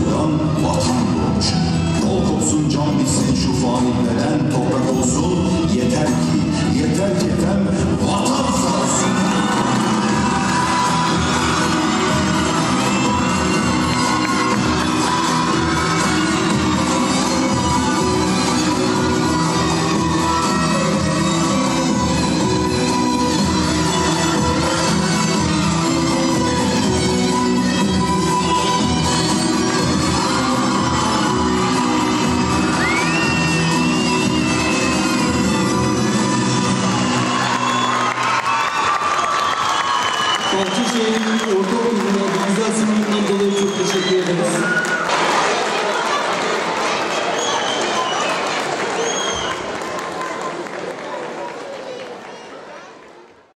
toprağından vatan doğmuş. Yol kopsun can bitsin şu fani beden toprak olsun yeter ki, yeter ki efendim. Bahçeşehir'in ortaokuluna bu güzel sunumdan dolayı çok teşekkür ederiz.